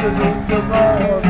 Hemos vivido de tu